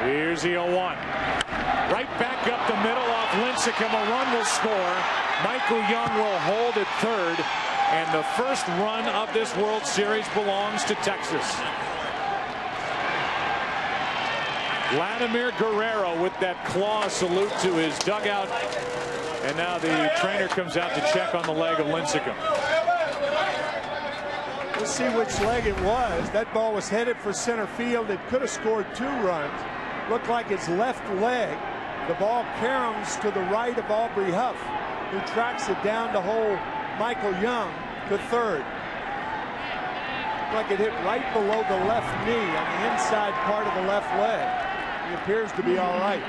Here's the 0-1. Right back up the middle off Lincecum. A run will score. Michael Young will hold at third. And the first run of this World Series belongs to Texas. Vladimir Guerrero with that claw salute to his dugout. And now the trainer comes out to check on the leg of Lincecum. Let's see which leg it was. That ball was headed for center field. It could have scored two runs. Looked like its left leg. The ball caroms to the right of Aubrey Huff, who tracks it down to hole Michael Young to third. Looked like it hit right below the left knee on the inside part of the left leg. He appears to be all right.